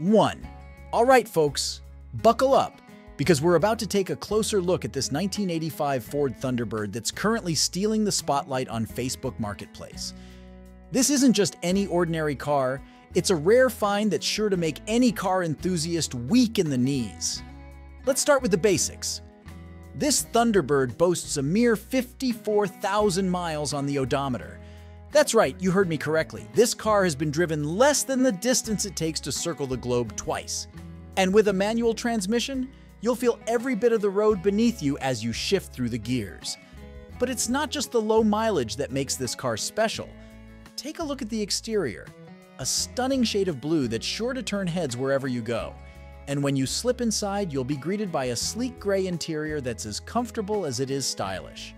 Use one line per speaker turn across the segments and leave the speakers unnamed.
1. All right, folks, buckle up, because we're about to take a closer look at this 1985 Ford Thunderbird that's currently stealing the spotlight on Facebook Marketplace. This isn't just any ordinary car, it's a rare find that's sure to make any car enthusiast weak in the knees. Let's start with the basics. This Thunderbird boasts a mere 54,000 miles on the odometer. That's right, you heard me correctly. This car has been driven less than the distance it takes to circle the globe twice. And with a manual transmission, you'll feel every bit of the road beneath you as you shift through the gears. But it's not just the low mileage that makes this car special. Take a look at the exterior. A stunning shade of blue that's sure to turn heads wherever you go and when you slip inside, you'll be greeted by a sleek gray interior that's as comfortable as it is stylish.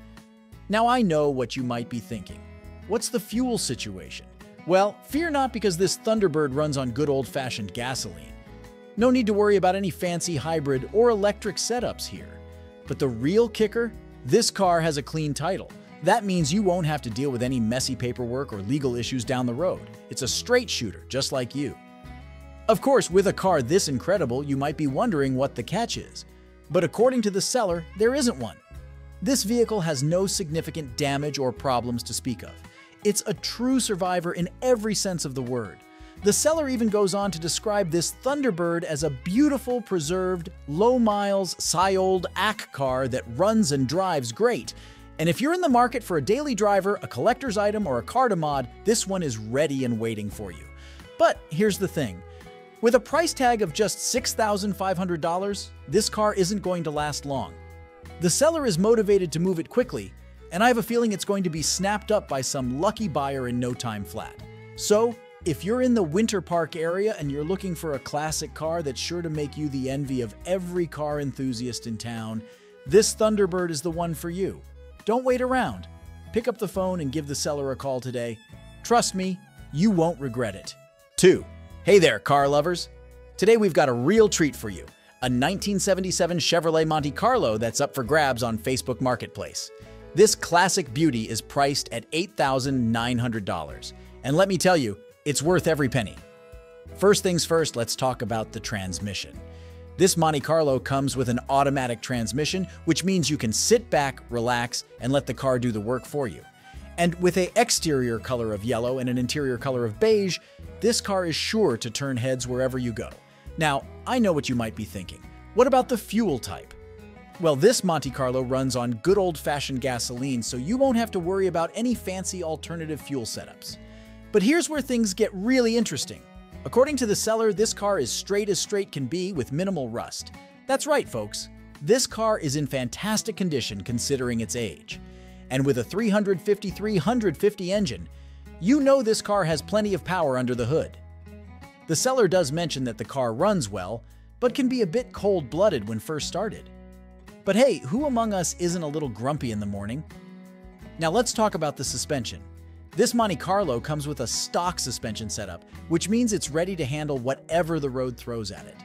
Now I know what you might be thinking. What's the fuel situation? Well, fear not because this Thunderbird runs on good old-fashioned gasoline. No need to worry about any fancy hybrid or electric setups here. But the real kicker? This car has a clean title. That means you won't have to deal with any messy paperwork or legal issues down the road. It's a straight shooter, just like you. Of course, with a car this incredible, you might be wondering what the catch is. But according to the seller, there isn't one. This vehicle has no significant damage or problems to speak of. It's a true survivor in every sense of the word. The seller even goes on to describe this Thunderbird as a beautiful, preserved, low miles, old ACK car that runs and drives great. And if you're in the market for a daily driver, a collector's item, or a car to mod, this one is ready and waiting for you. But here's the thing. With a price tag of just $6,500, this car isn't going to last long. The seller is motivated to move it quickly, and I have a feeling it's going to be snapped up by some lucky buyer in no time flat. So, if you're in the Winter Park area and you're looking for a classic car that's sure to make you the envy of every car enthusiast in town, this Thunderbird is the one for you. Don't wait around. Pick up the phone and give the seller a call today. Trust me, you won't regret it. 2. Hey there, car lovers! Today we've got a real treat for you a 1977 Chevrolet Monte Carlo that's up for grabs on Facebook Marketplace. This classic beauty is priced at $8,900. And let me tell you, it's worth every penny. First things first, let's talk about the transmission. This Monte Carlo comes with an automatic transmission, which means you can sit back, relax, and let the car do the work for you. And with a exterior color of yellow and an interior color of beige, this car is sure to turn heads wherever you go. Now, I know what you might be thinking. What about the fuel type? Well, this Monte Carlo runs on good old-fashioned gasoline, so you won't have to worry about any fancy alternative fuel setups. But here's where things get really interesting. According to the seller, this car is straight as straight can be with minimal rust. That's right, folks. This car is in fantastic condition considering its age and with a 350-350 engine, you know this car has plenty of power under the hood. The seller does mention that the car runs well, but can be a bit cold-blooded when first started. But hey, who among us isn't a little grumpy in the morning? Now let's talk about the suspension. This Monte Carlo comes with a stock suspension setup, which means it's ready to handle whatever the road throws at it.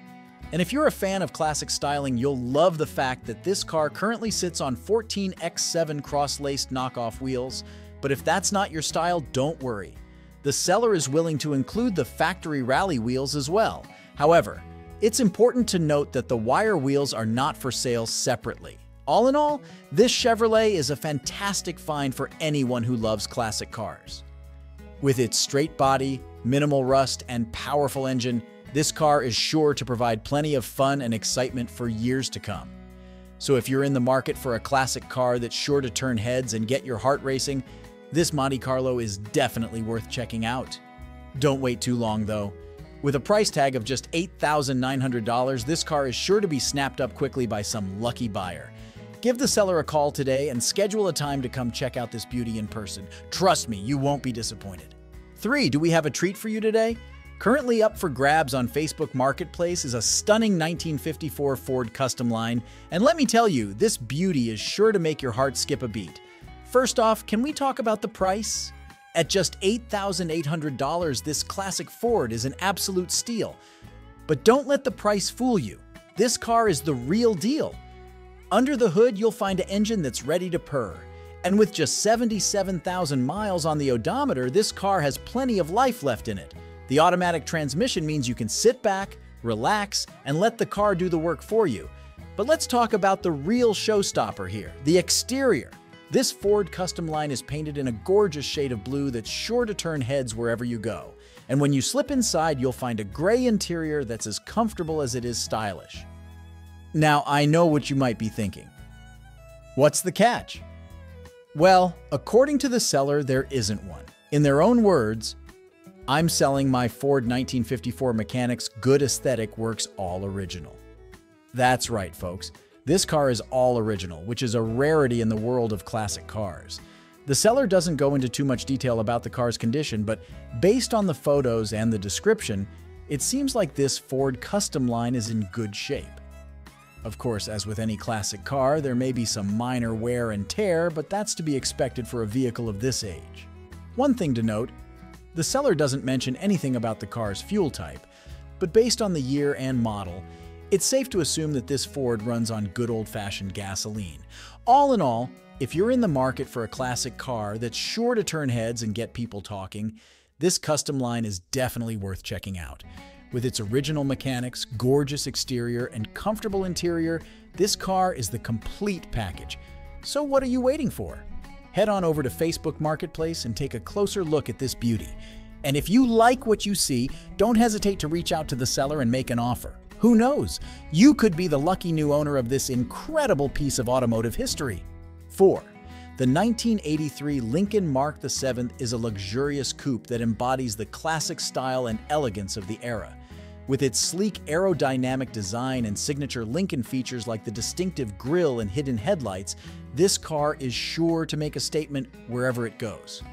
And if you're a fan of classic styling, you'll love the fact that this car currently sits on 14X7 cross-laced knockoff wheels, but if that's not your style, don't worry. The seller is willing to include the factory rally wheels as well. However, it's important to note that the wire wheels are not for sale separately. All in all, this Chevrolet is a fantastic find for anyone who loves classic cars. With its straight body, minimal rust, and powerful engine, this car is sure to provide plenty of fun and excitement for years to come. So if you're in the market for a classic car that's sure to turn heads and get your heart racing, this Monte Carlo is definitely worth checking out. Don't wait too long though. With a price tag of just $8,900, this car is sure to be snapped up quickly by some lucky buyer. Give the seller a call today and schedule a time to come check out this beauty in person. Trust me, you won't be disappointed. 3. Do we have a treat for you today? Currently up for grabs on Facebook Marketplace is a stunning 1954 Ford Custom Line, and let me tell you, this beauty is sure to make your heart skip a beat. First off, can we talk about the price? At just $8,800, this classic Ford is an absolute steal. But don't let the price fool you. This car is the real deal. Under the hood, you'll find an engine that's ready to purr. And with just 77,000 miles on the odometer, this car has plenty of life left in it. The automatic transmission means you can sit back, relax, and let the car do the work for you. But let's talk about the real showstopper here, the exterior. This Ford Custom line is painted in a gorgeous shade of blue that's sure to turn heads wherever you go. And when you slip inside, you'll find a gray interior that's as comfortable as it is stylish. Now, I know what you might be thinking. What's the catch? Well, according to the seller, there isn't one. In their own words, I'm selling my Ford 1954 Mechanics Good Aesthetic Works All Original. That's right, folks. This car is all original, which is a rarity in the world of classic cars. The seller doesn't go into too much detail about the car's condition, but based on the photos and the description, it seems like this Ford Custom line is in good shape. Of course, as with any classic car, there may be some minor wear and tear, but that's to be expected for a vehicle of this age. One thing to note, the seller doesn't mention anything about the car's fuel type, but based on the year and model, it's safe to assume that this Ford runs on good old-fashioned gasoline. All in all, if you're in the market for a classic car that's sure to turn heads and get people talking, this custom line is definitely worth checking out. With its original mechanics, gorgeous exterior, and comfortable interior, this car is the complete package. So what are you waiting for? head on over to Facebook Marketplace and take a closer look at this beauty. And if you like what you see, don't hesitate to reach out to the seller and make an offer. Who knows? You could be the lucky new owner of this incredible piece of automotive history. 4. The 1983 Lincoln Mark VII is a luxurious coupe that embodies the classic style and elegance of the era. With its sleek aerodynamic design and signature Lincoln features like the distinctive grille and hidden headlights, this car is sure to make a statement wherever it goes.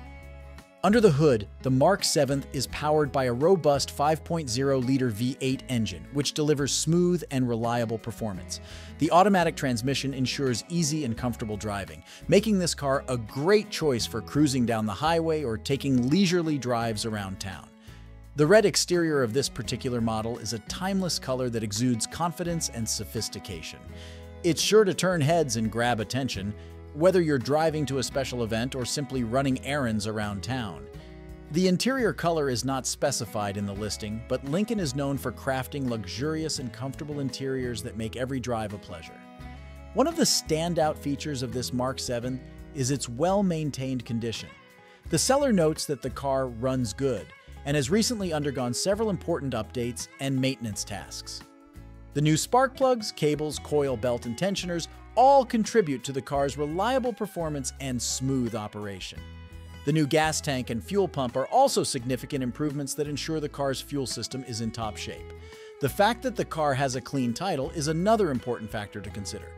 Under the hood, the Mark 7 is powered by a robust 5.0-liter V8 engine, which delivers smooth and reliable performance. The automatic transmission ensures easy and comfortable driving, making this car a great choice for cruising down the highway or taking leisurely drives around town. The red exterior of this particular model is a timeless color that exudes confidence and sophistication. It's sure to turn heads and grab attention, whether you're driving to a special event or simply running errands around town. The interior color is not specified in the listing, but Lincoln is known for crafting luxurious and comfortable interiors that make every drive a pleasure. One of the standout features of this Mark 7 is its well-maintained condition. The seller notes that the car runs good, and has recently undergone several important updates and maintenance tasks. The new spark plugs, cables, coil belt, and tensioners all contribute to the car's reliable performance and smooth operation. The new gas tank and fuel pump are also significant improvements that ensure the car's fuel system is in top shape. The fact that the car has a clean title is another important factor to consider.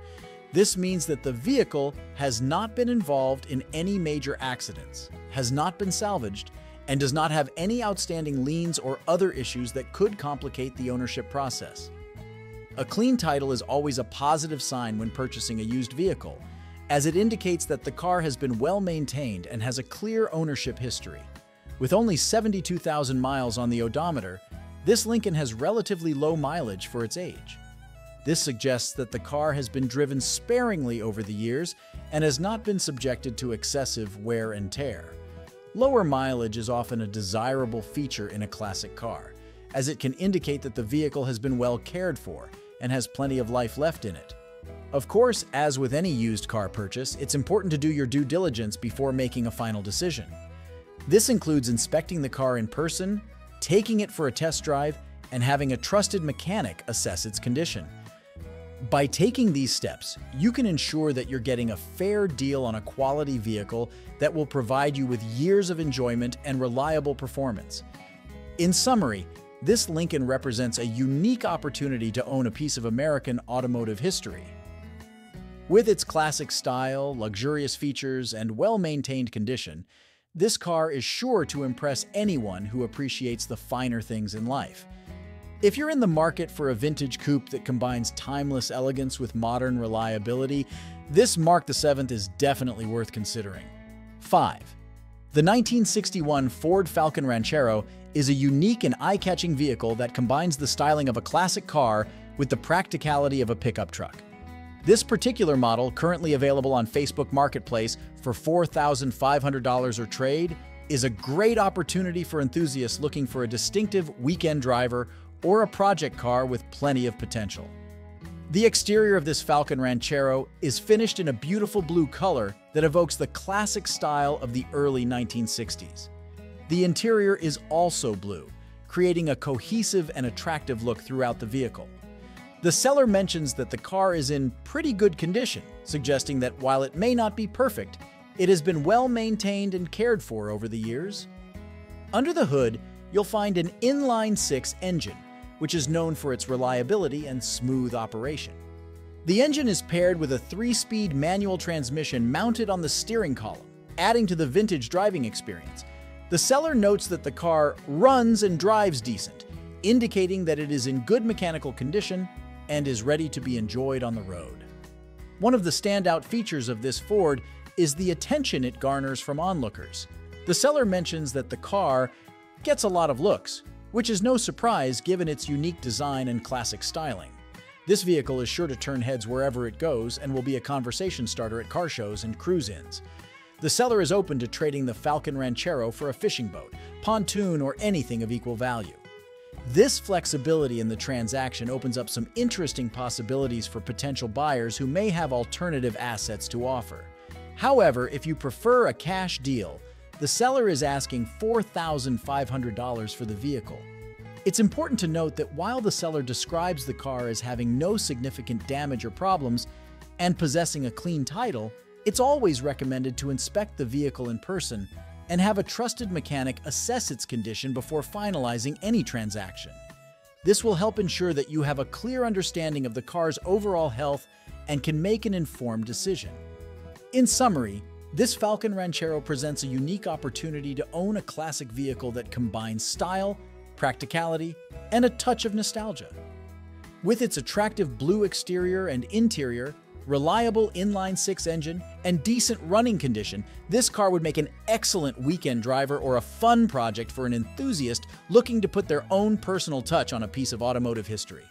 This means that the vehicle has not been involved in any major accidents, has not been salvaged, and does not have any outstanding liens or other issues that could complicate the ownership process. A clean title is always a positive sign when purchasing a used vehicle, as it indicates that the car has been well maintained and has a clear ownership history. With only 72,000 miles on the odometer, this Lincoln has relatively low mileage for its age. This suggests that the car has been driven sparingly over the years and has not been subjected to excessive wear and tear. Lower mileage is often a desirable feature in a classic car, as it can indicate that the vehicle has been well cared for and has plenty of life left in it. Of course, as with any used car purchase, it's important to do your due diligence before making a final decision. This includes inspecting the car in person, taking it for a test drive, and having a trusted mechanic assess its condition. By taking these steps, you can ensure that you're getting a fair deal on a quality vehicle that will provide you with years of enjoyment and reliable performance. In summary, this Lincoln represents a unique opportunity to own a piece of American automotive history. With its classic style, luxurious features, and well-maintained condition, this car is sure to impress anyone who appreciates the finer things in life. If you're in the market for a vintage coupe that combines timeless elegance with modern reliability, this Mark VII is definitely worth considering. 5. The 1961 Ford Falcon Ranchero is a unique and eye-catching vehicle that combines the styling of a classic car with the practicality of a pickup truck. This particular model, currently available on Facebook Marketplace for $4,500 or trade, is a great opportunity for enthusiasts looking for a distinctive weekend driver or a project car with plenty of potential. The exterior of this Falcon Ranchero is finished in a beautiful blue color that evokes the classic style of the early 1960s. The interior is also blue, creating a cohesive and attractive look throughout the vehicle. The seller mentions that the car is in pretty good condition, suggesting that while it may not be perfect, it has been well maintained and cared for over the years. Under the hood, you'll find an inline-six engine, which is known for its reliability and smooth operation. The engine is paired with a three-speed manual transmission mounted on the steering column, adding to the vintage driving experience. The seller notes that the car runs and drives decent, indicating that it is in good mechanical condition and is ready to be enjoyed on the road. One of the standout features of this Ford is the attention it garners from onlookers. The seller mentions that the car gets a lot of looks, which is no surprise given its unique design and classic styling. This vehicle is sure to turn heads wherever it goes and will be a conversation starter at car shows and cruise-ins. The seller is open to trading the Falcon Ranchero for a fishing boat, pontoon, or anything of equal value. This flexibility in the transaction opens up some interesting possibilities for potential buyers who may have alternative assets to offer. However, if you prefer a cash deal, the seller is asking $4,500 for the vehicle. It's important to note that while the seller describes the car as having no significant damage or problems and possessing a clean title, it's always recommended to inspect the vehicle in person and have a trusted mechanic assess its condition before finalizing any transaction. This will help ensure that you have a clear understanding of the car's overall health and can make an informed decision. In summary, this Falcon Ranchero presents a unique opportunity to own a classic vehicle that combines style, practicality, and a touch of nostalgia. With its attractive blue exterior and interior, reliable inline-six engine, and decent running condition, this car would make an excellent weekend driver or a fun project for an enthusiast looking to put their own personal touch on a piece of automotive history.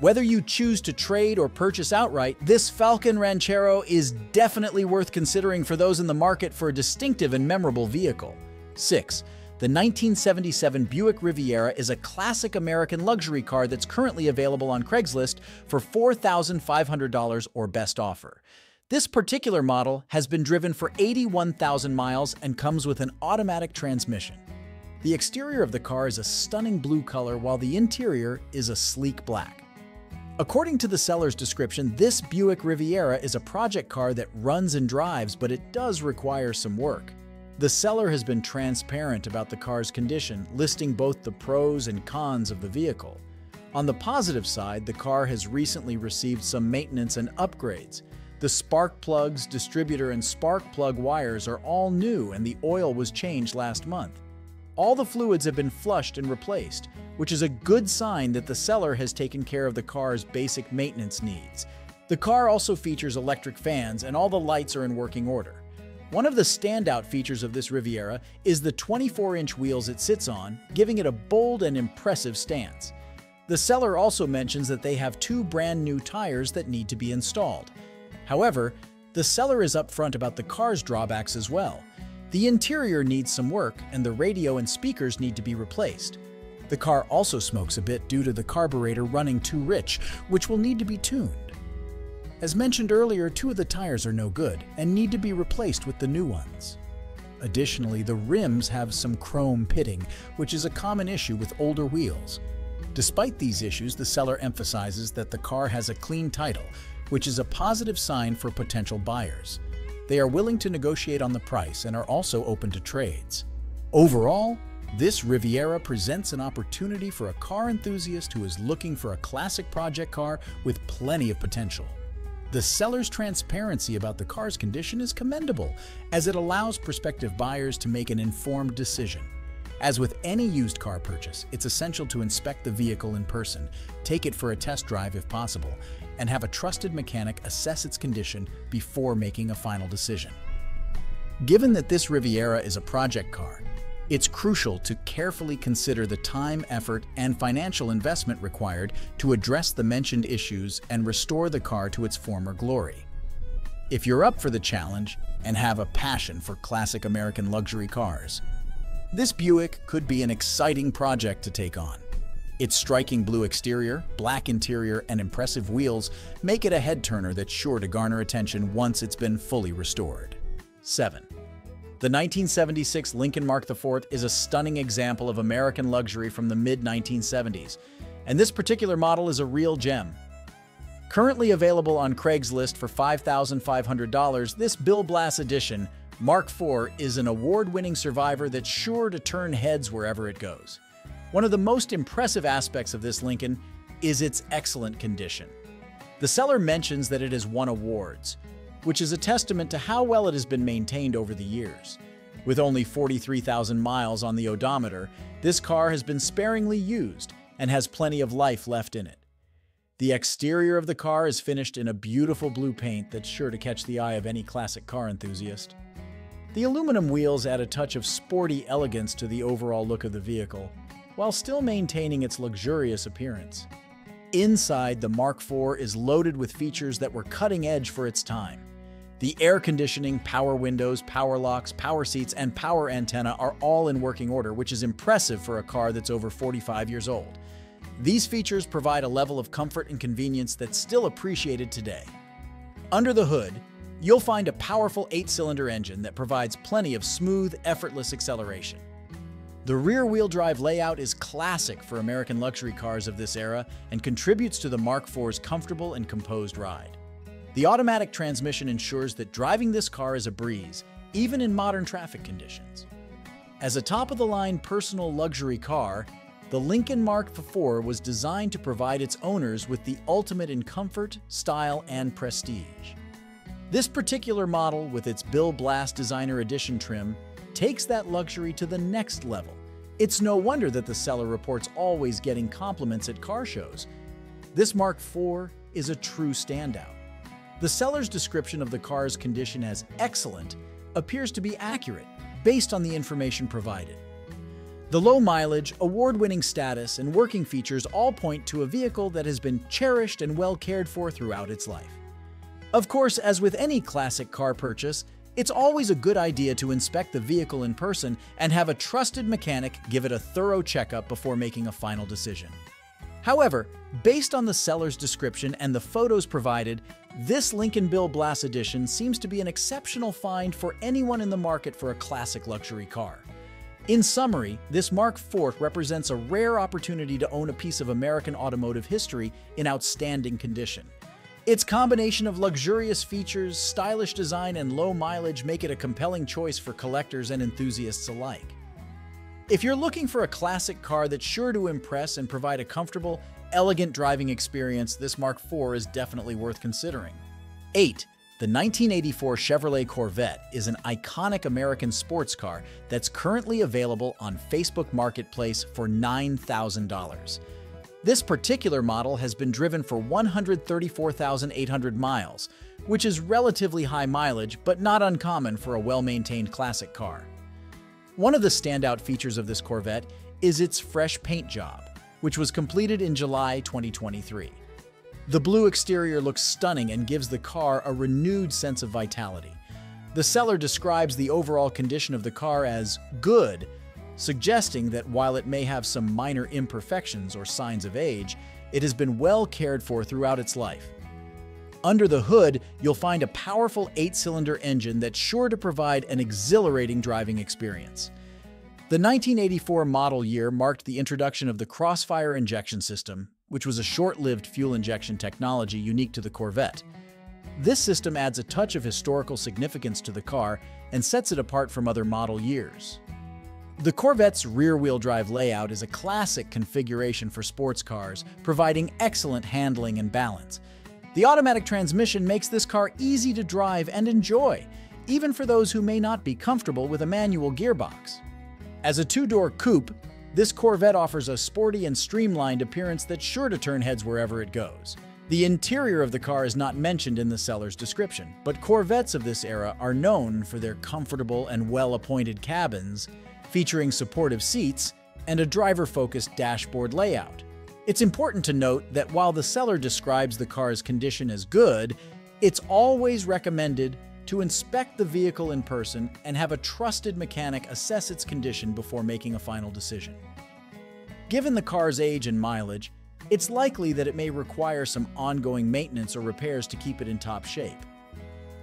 Whether you choose to trade or purchase outright, this Falcon Ranchero is definitely worth considering for those in the market for a distinctive and memorable vehicle. 6. The 1977 Buick Riviera is a classic American luxury car that's currently available on Craigslist for $4,500 or best offer. This particular model has been driven for 81,000 miles and comes with an automatic transmission. The exterior of the car is a stunning blue color while the interior is a sleek black. According to the seller's description, this Buick Riviera is a project car that runs and drives, but it does require some work. The seller has been transparent about the car's condition, listing both the pros and cons of the vehicle. On the positive side, the car has recently received some maintenance and upgrades. The spark plugs, distributor, and spark plug wires are all new and the oil was changed last month. All the fluids have been flushed and replaced, which is a good sign that the seller has taken care of the car's basic maintenance needs. The car also features electric fans and all the lights are in working order. One of the standout features of this Riviera is the 24-inch wheels it sits on, giving it a bold and impressive stance. The seller also mentions that they have two brand new tires that need to be installed. However, the seller is upfront about the car's drawbacks as well. The interior needs some work, and the radio and speakers need to be replaced. The car also smokes a bit due to the carburetor running too rich, which will need to be tuned. As mentioned earlier, two of the tires are no good and need to be replaced with the new ones. Additionally, the rims have some chrome pitting, which is a common issue with older wheels. Despite these issues, the seller emphasizes that the car has a clean title, which is a positive sign for potential buyers. They are willing to negotiate on the price and are also open to trades. Overall, this Riviera presents an opportunity for a car enthusiast who is looking for a classic project car with plenty of potential. The seller's transparency about the car's condition is commendable, as it allows prospective buyers to make an informed decision. As with any used car purchase, it's essential to inspect the vehicle in person, take it for a test drive if possible, and have a trusted mechanic assess its condition before making a final decision. Given that this Riviera is a project car, it's crucial to carefully consider the time, effort, and financial investment required to address the mentioned issues and restore the car to its former glory. If you're up for the challenge and have a passion for classic American luxury cars, this Buick could be an exciting project to take on. Its striking blue exterior, black interior, and impressive wheels make it a head-turner that's sure to garner attention once it's been fully restored. 7. The 1976 Lincoln Mark IV is a stunning example of American luxury from the mid-1970s, and this particular model is a real gem. Currently available on Craigslist for $5,500, this Bill Blass edition, Mark IV, is an award-winning survivor that's sure to turn heads wherever it goes. One of the most impressive aspects of this Lincoln is its excellent condition. The seller mentions that it has won awards, which is a testament to how well it has been maintained over the years. With only 43,000 miles on the odometer, this car has been sparingly used and has plenty of life left in it. The exterior of the car is finished in a beautiful blue paint that's sure to catch the eye of any classic car enthusiast. The aluminum wheels add a touch of sporty elegance to the overall look of the vehicle, while still maintaining its luxurious appearance. Inside, the Mark IV is loaded with features that were cutting edge for its time. The air conditioning, power windows, power locks, power seats, and power antenna are all in working order, which is impressive for a car that's over 45 years old. These features provide a level of comfort and convenience that's still appreciated today. Under the hood, you'll find a powerful 8-cylinder engine that provides plenty of smooth, effortless acceleration. The rear-wheel drive layout is classic for American luxury cars of this era and contributes to the Mark IV's comfortable and composed ride. The automatic transmission ensures that driving this car is a breeze, even in modern traffic conditions. As a top-of-the-line personal luxury car, the Lincoln Mark IV was designed to provide its owners with the ultimate in comfort, style, and prestige. This particular model, with its Bill Blass Designer Edition trim, takes that luxury to the next level. It's no wonder that the seller reports always getting compliments at car shows. This Mark IV is a true standout. The seller's description of the car's condition as excellent appears to be accurate based on the information provided. The low mileage, award-winning status, and working features all point to a vehicle that has been cherished and well cared for throughout its life. Of course, as with any classic car purchase, it's always a good idea to inspect the vehicle in person and have a trusted mechanic give it a thorough checkup before making a final decision. However, based on the seller's description and the photos provided, this Lincoln Bill Blass edition seems to be an exceptional find for anyone in the market for a classic luxury car. In summary, this Mark IV represents a rare opportunity to own a piece of American automotive history in outstanding condition. Its combination of luxurious features, stylish design, and low mileage make it a compelling choice for collectors and enthusiasts alike. If you're looking for a classic car that's sure to impress and provide a comfortable, elegant driving experience, this Mark IV is definitely worth considering. 8. The 1984 Chevrolet Corvette is an iconic American sports car that's currently available on Facebook Marketplace for $9,000. This particular model has been driven for 134,800 miles, which is relatively high mileage but not uncommon for a well-maintained classic car. One of the standout features of this Corvette is its fresh paint job, which was completed in July 2023. The blue exterior looks stunning and gives the car a renewed sense of vitality. The seller describes the overall condition of the car as good suggesting that while it may have some minor imperfections or signs of age, it has been well cared for throughout its life. Under the hood, you'll find a powerful 8-cylinder engine that's sure to provide an exhilarating driving experience. The 1984 model year marked the introduction of the Crossfire injection system, which was a short-lived fuel injection technology unique to the Corvette. This system adds a touch of historical significance to the car and sets it apart from other model years. The Corvette's rear-wheel drive layout is a classic configuration for sports cars, providing excellent handling and balance. The automatic transmission makes this car easy to drive and enjoy, even for those who may not be comfortable with a manual gearbox. As a two-door coupe, this Corvette offers a sporty and streamlined appearance that's sure to turn heads wherever it goes. The interior of the car is not mentioned in the seller's description, but Corvettes of this era are known for their comfortable and well-appointed cabins featuring supportive seats and a driver-focused dashboard layout. It's important to note that while the seller describes the car's condition as good, it's always recommended to inspect the vehicle in person and have a trusted mechanic assess its condition before making a final decision. Given the car's age and mileage, it's likely that it may require some ongoing maintenance or repairs to keep it in top shape.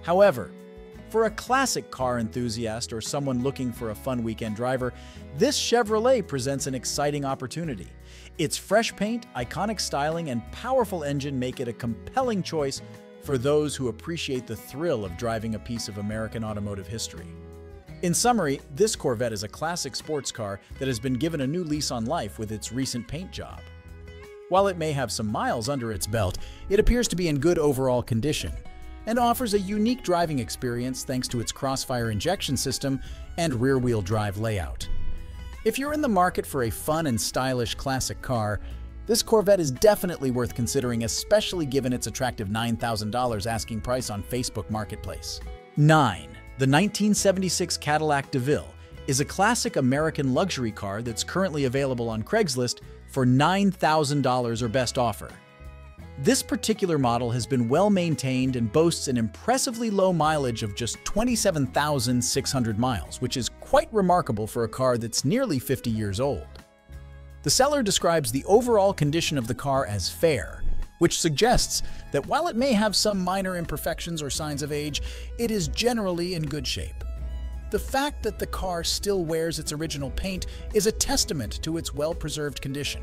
However, for a classic car enthusiast or someone looking for a fun weekend driver, this Chevrolet presents an exciting opportunity. Its fresh paint, iconic styling, and powerful engine make it a compelling choice for those who appreciate the thrill of driving a piece of American automotive history. In summary, this Corvette is a classic sports car that has been given a new lease on life with its recent paint job. While it may have some miles under its belt, it appears to be in good overall condition and offers a unique driving experience thanks to its crossfire injection system and rear-wheel drive layout. If you're in the market for a fun and stylish classic car, this Corvette is definitely worth considering, especially given its attractive $9,000 asking price on Facebook Marketplace. 9. The 1976 Cadillac DeVille is a classic American luxury car that's currently available on Craigslist for $9,000 or best offer. This particular model has been well maintained and boasts an impressively low mileage of just 27,600 miles, which is quite remarkable for a car that's nearly 50 years old. The seller describes the overall condition of the car as fair, which suggests that while it may have some minor imperfections or signs of age, it is generally in good shape. The fact that the car still wears its original paint is a testament to its well-preserved condition.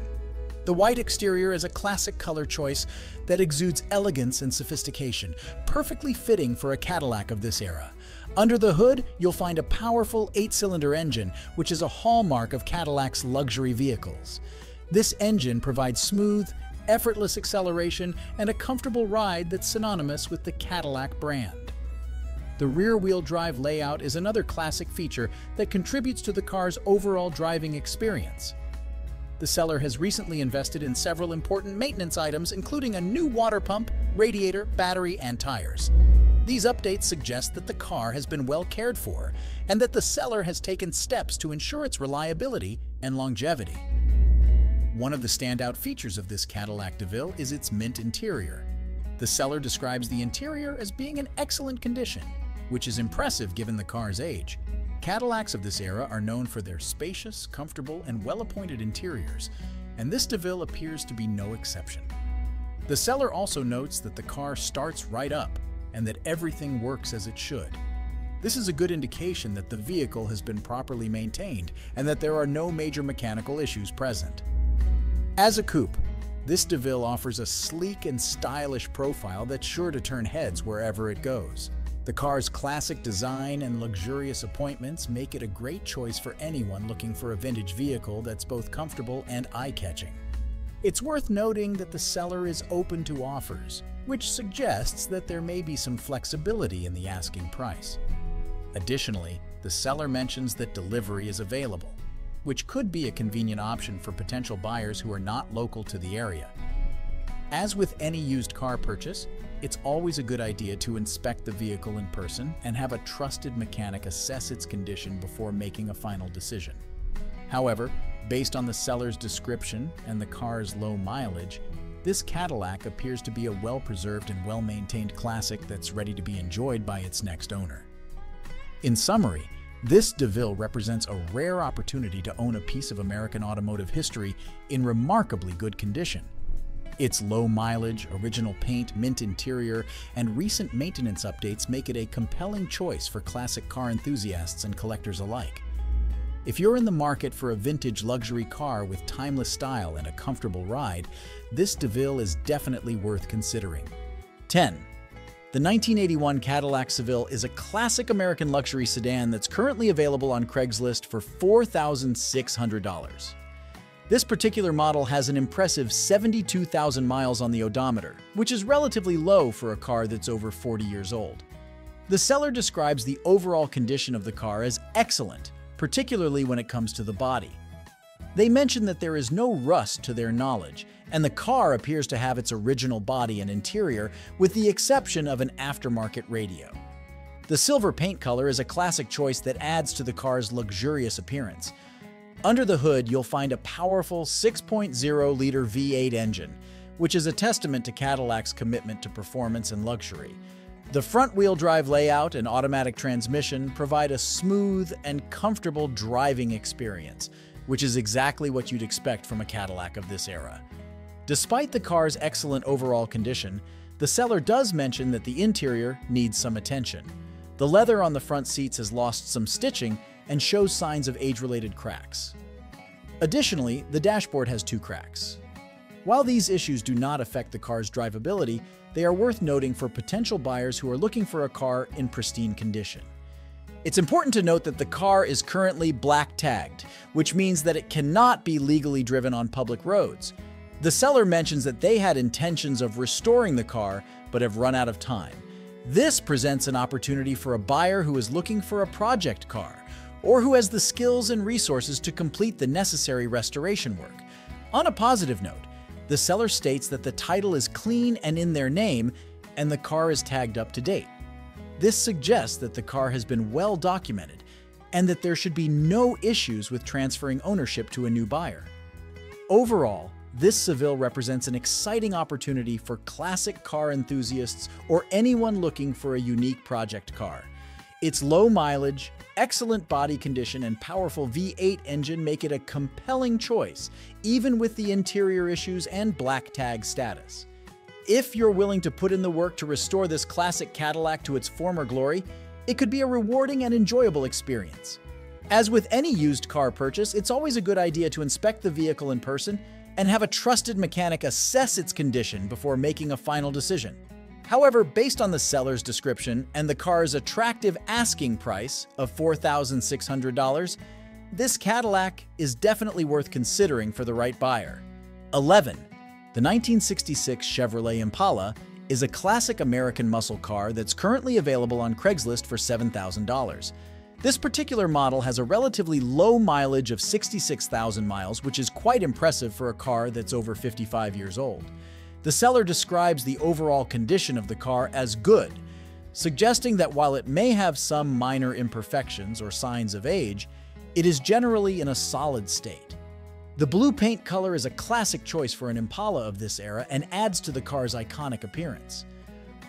The white exterior is a classic color choice that exudes elegance and sophistication, perfectly fitting for a Cadillac of this era. Under the hood, you'll find a powerful eight-cylinder engine, which is a hallmark of Cadillac's luxury vehicles. This engine provides smooth, effortless acceleration, and a comfortable ride that's synonymous with the Cadillac brand. The rear-wheel drive layout is another classic feature that contributes to the car's overall driving experience. The seller has recently invested in several important maintenance items, including a new water pump, radiator, battery, and tires. These updates suggest that the car has been well cared for and that the seller has taken steps to ensure its reliability and longevity. One of the standout features of this Cadillac DeVille is its mint interior. The seller describes the interior as being in excellent condition, which is impressive given the car's age. Cadillacs of this era are known for their spacious, comfortable, and well-appointed interiors, and this DeVille appears to be no exception. The seller also notes that the car starts right up and that everything works as it should. This is a good indication that the vehicle has been properly maintained and that there are no major mechanical issues present. As a coupe, this DeVille offers a sleek and stylish profile that's sure to turn heads wherever it goes. The car's classic design and luxurious appointments make it a great choice for anyone looking for a vintage vehicle that's both comfortable and eye-catching. It's worth noting that the seller is open to offers, which suggests that there may be some flexibility in the asking price. Additionally, the seller mentions that delivery is available, which could be a convenient option for potential buyers who are not local to the area. As with any used car purchase, it's always a good idea to inspect the vehicle in person and have a trusted mechanic assess its condition before making a final decision. However, based on the seller's description and the car's low mileage, this Cadillac appears to be a well-preserved and well-maintained classic that's ready to be enjoyed by its next owner. In summary, this DeVille represents a rare opportunity to own a piece of American automotive history in remarkably good condition. Its low mileage, original paint, mint interior, and recent maintenance updates make it a compelling choice for classic car enthusiasts and collectors alike. If you're in the market for a vintage luxury car with timeless style and a comfortable ride, this DeVille is definitely worth considering. 10. The 1981 Cadillac Seville is a classic American luxury sedan that's currently available on Craigslist for $4,600. This particular model has an impressive 72,000 miles on the odometer, which is relatively low for a car that's over 40 years old. The seller describes the overall condition of the car as excellent, particularly when it comes to the body. They mention that there is no rust to their knowledge, and the car appears to have its original body and interior with the exception of an aftermarket radio. The silver paint color is a classic choice that adds to the car's luxurious appearance. Under the hood, you'll find a powerful 6.0-liter V8 engine, which is a testament to Cadillac's commitment to performance and luxury. The front-wheel drive layout and automatic transmission provide a smooth and comfortable driving experience, which is exactly what you'd expect from a Cadillac of this era. Despite the car's excellent overall condition, the seller does mention that the interior needs some attention. The leather on the front seats has lost some stitching and shows signs of age-related cracks. Additionally, the dashboard has two cracks. While these issues do not affect the car's drivability, they are worth noting for potential buyers who are looking for a car in pristine condition. It's important to note that the car is currently black tagged, which means that it cannot be legally driven on public roads. The seller mentions that they had intentions of restoring the car, but have run out of time. This presents an opportunity for a buyer who is looking for a project car, or who has the skills and resources to complete the necessary restoration work. On a positive note, the seller states that the title is clean and in their name, and the car is tagged up to date. This suggests that the car has been well documented and that there should be no issues with transferring ownership to a new buyer. Overall, this Seville represents an exciting opportunity for classic car enthusiasts or anyone looking for a unique project car. Its low mileage, excellent body condition, and powerful V8 engine make it a compelling choice, even with the interior issues and black tag status. If you're willing to put in the work to restore this classic Cadillac to its former glory, it could be a rewarding and enjoyable experience. As with any used car purchase, it's always a good idea to inspect the vehicle in person and have a trusted mechanic assess its condition before making a final decision. However, based on the seller's description and the car's attractive asking price of $4,600, this Cadillac is definitely worth considering for the right buyer. 11. The 1966 Chevrolet Impala is a classic American muscle car that's currently available on Craigslist for $7,000. This particular model has a relatively low mileage of 66,000 miles, which is quite impressive for a car that's over 55 years old. The seller describes the overall condition of the car as good, suggesting that while it may have some minor imperfections or signs of age, it is generally in a solid state. The blue paint color is a classic choice for an Impala of this era and adds to the car's iconic appearance.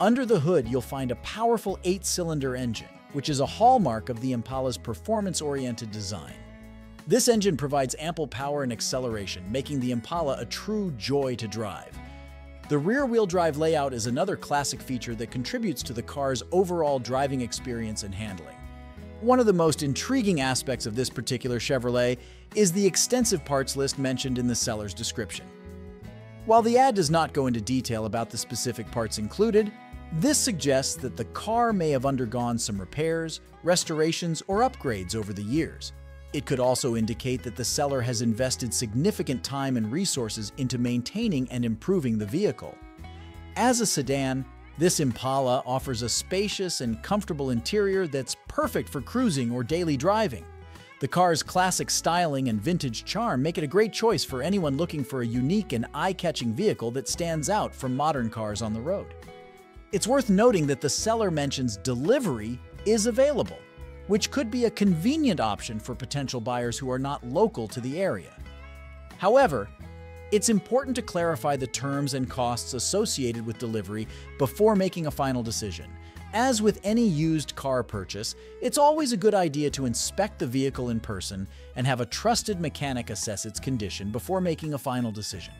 Under the hood, you'll find a powerful eight-cylinder engine, which is a hallmark of the Impala's performance-oriented design. This engine provides ample power and acceleration, making the Impala a true joy to drive. The rear-wheel drive layout is another classic feature that contributes to the car's overall driving experience and handling. One of the most intriguing aspects of this particular Chevrolet is the extensive parts list mentioned in the seller's description. While the ad does not go into detail about the specific parts included, this suggests that the car may have undergone some repairs, restorations, or upgrades over the years. It could also indicate that the seller has invested significant time and resources into maintaining and improving the vehicle. As a sedan, this Impala offers a spacious and comfortable interior that's perfect for cruising or daily driving. The car's classic styling and vintage charm make it a great choice for anyone looking for a unique and eye-catching vehicle that stands out from modern cars on the road. It's worth noting that the seller mentions delivery is available which could be a convenient option for potential buyers who are not local to the area. However, it's important to clarify the terms and costs associated with delivery before making a final decision. As with any used car purchase, it's always a good idea to inspect the vehicle in person and have a trusted mechanic assess its condition before making a final decision.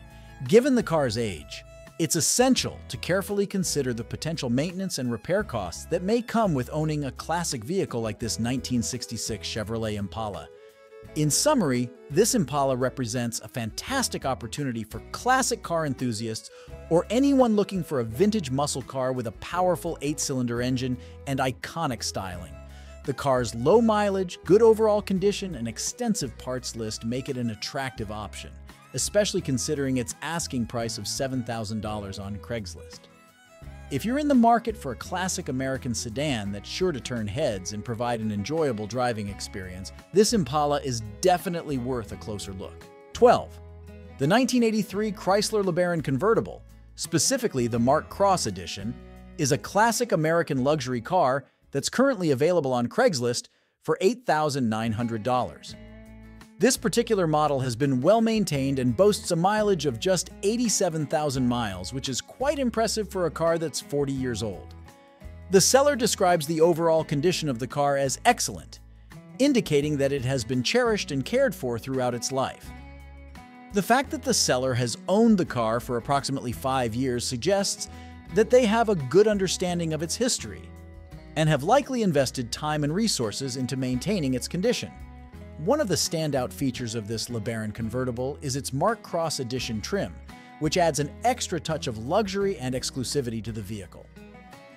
Given the car's age, it's essential to carefully consider the potential maintenance and repair costs that may come with owning a classic vehicle like this 1966 Chevrolet Impala. In summary, this Impala represents a fantastic opportunity for classic car enthusiasts or anyone looking for a vintage muscle car with a powerful 8-cylinder engine and iconic styling. The car's low mileage, good overall condition, and extensive parts list make it an attractive option especially considering its asking price of $7,000 on Craigslist. If you're in the market for a classic American sedan that's sure to turn heads and provide an enjoyable driving experience, this Impala is definitely worth a closer look. 12. The 1983 Chrysler LeBaron convertible, specifically the Mark Cross edition, is a classic American luxury car that's currently available on Craigslist for $8,900. This particular model has been well maintained and boasts a mileage of just 87,000 miles, which is quite impressive for a car that's 40 years old. The seller describes the overall condition of the car as excellent. indicating that it has been cherished and cared for throughout its life. The fact that the seller has owned the car for approximately five years suggests that they have a good understanding of its history and have likely invested time and resources into maintaining its condition. One of the standout features of this LeBaron convertible is its Mark Cross Edition trim, which adds an extra touch of luxury and exclusivity to the vehicle.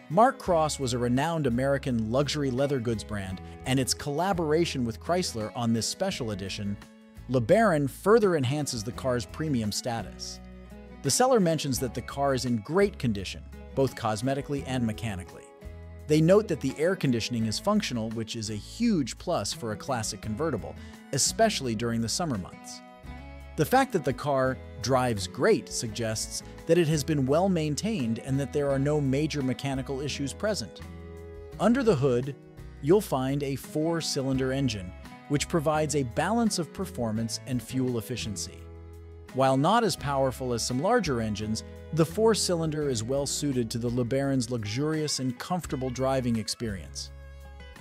Mark Cross was a renowned American luxury leather goods brand, and its collaboration with Chrysler on this special edition, LeBaron further enhances the car's premium status. The seller mentions that the car is in great condition, both cosmetically and mechanically. They note that the air conditioning is functional, which is a huge plus for a classic convertible, especially during the summer months. The fact that the car drives great suggests that it has been well maintained and that there are no major mechanical issues present. Under the hood, you'll find a four-cylinder engine, which provides a balance of performance and fuel efficiency. While not as powerful as some larger engines, the four-cylinder is well suited to the LeBaron's luxurious and comfortable driving experience.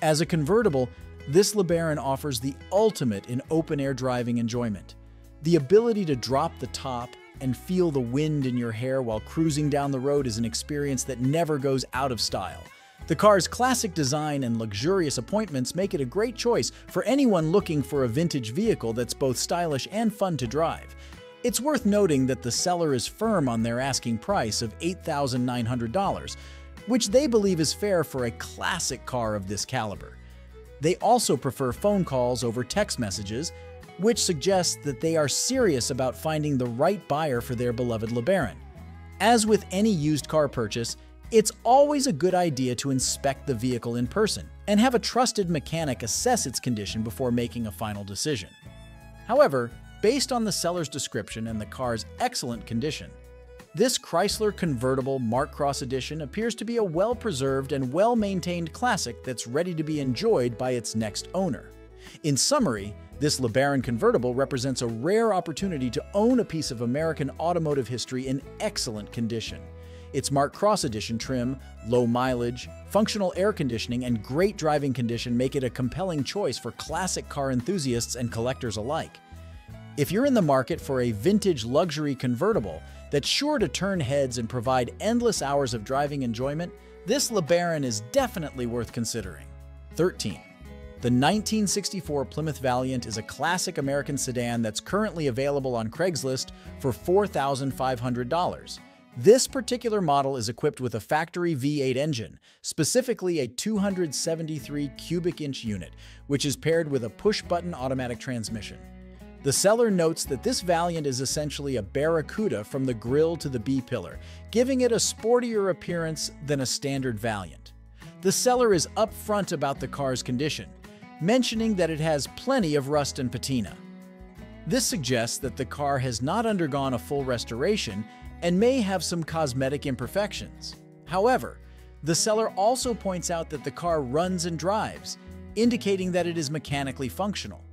As a convertible, this LeBaron offers the ultimate in open-air driving enjoyment. The ability to drop the top and feel the wind in your hair while cruising down the road is an experience that never goes out of style. The car's classic design and luxurious appointments make it a great choice for anyone looking for a vintage vehicle that's both stylish and fun to drive. It's worth noting that the seller is firm on their asking price of $8,900, which they believe is fair for a classic car of this caliber. They also prefer phone calls over text messages, which suggests that they are serious about finding the right buyer for their beloved LeBaron. As with any used car purchase, it's always a good idea to inspect the vehicle in person and have a trusted mechanic assess its condition before making a final decision. However, Based on the seller's description and the car's excellent condition, this Chrysler convertible Mark Cross Edition appears to be a well-preserved and well-maintained classic that's ready to be enjoyed by its next owner. In summary, this LeBaron convertible represents a rare opportunity to own a piece of American automotive history in excellent condition. Its Mark Cross Edition trim, low mileage, functional air conditioning, and great driving condition make it a compelling choice for classic car enthusiasts and collectors alike. If you're in the market for a vintage luxury convertible that's sure to turn heads and provide endless hours of driving enjoyment, this LeBaron is definitely worth considering. 13. The 1964 Plymouth Valiant is a classic American sedan that's currently available on Craigslist for $4,500. This particular model is equipped with a factory V8 engine, specifically a 273 cubic inch unit, which is paired with a push-button automatic transmission. The seller notes that this Valiant is essentially a Barracuda from the grille to the B-pillar, giving it a sportier appearance than a standard Valiant. The seller is upfront about the car's condition, mentioning that it has plenty of rust and patina. This suggests that the car has not undergone a full restoration and may have some cosmetic imperfections. However, the seller also points out that the car runs and drives, indicating that it is mechanically functional.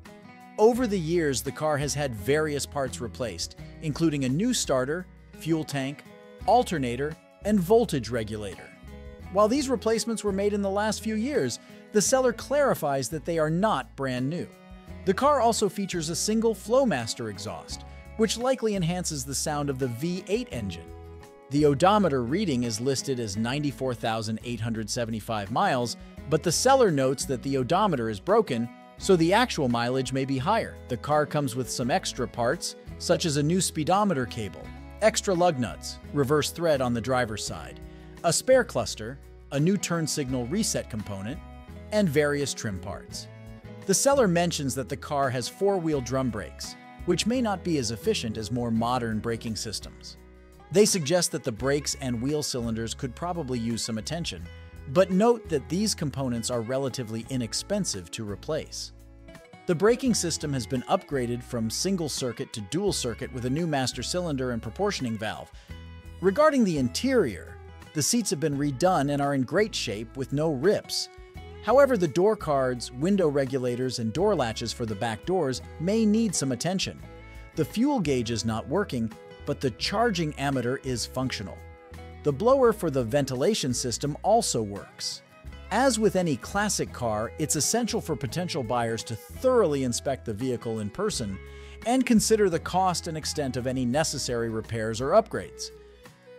Over the years, the car has had various parts replaced, including a new starter, fuel tank, alternator, and voltage regulator. While these replacements were made in the last few years, the seller clarifies that they are not brand new. The car also features a single Flowmaster exhaust, which likely enhances the sound of the V8 engine. The odometer reading is listed as 94,875 miles, but the seller notes that the odometer is broken so the actual mileage may be higher. The car comes with some extra parts, such as a new speedometer cable, extra lug nuts, reverse thread on the driver's side, a spare cluster, a new turn signal reset component, and various trim parts. The seller mentions that the car has four-wheel drum brakes, which may not be as efficient as more modern braking systems. They suggest that the brakes and wheel cylinders could probably use some attention, but note that these components are relatively inexpensive to replace. The braking system has been upgraded from single circuit to dual circuit with a new master cylinder and proportioning valve. Regarding the interior, the seats have been redone and are in great shape with no rips. However, the door cards, window regulators, and door latches for the back doors may need some attention. The fuel gauge is not working, but the charging ammeter is functional. The blower for the ventilation system also works. As with any classic car, it's essential for potential buyers to thoroughly inspect the vehicle in person and consider the cost and extent of any necessary repairs or upgrades.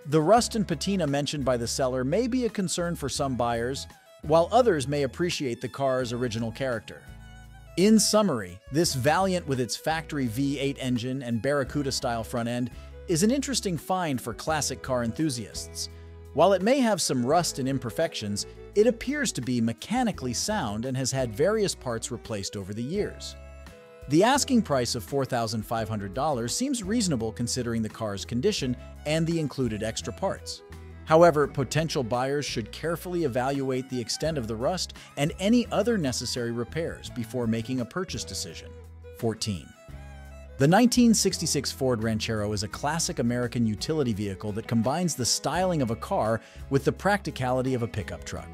The rust and patina mentioned by the seller may be a concern for some buyers, while others may appreciate the car's original character. In summary, this Valiant with its factory V8 engine and Barracuda-style front end is an interesting find for classic car enthusiasts. While it may have some rust and imperfections, it appears to be mechanically sound and has had various parts replaced over the years. The asking price of $4,500 seems reasonable considering the car's condition and the included extra parts. However, potential buyers should carefully evaluate the extent of the rust and any other necessary repairs before making a purchase decision. 14. The 1966 Ford Ranchero is a classic American utility vehicle that combines the styling of a car with the practicality of a pickup truck.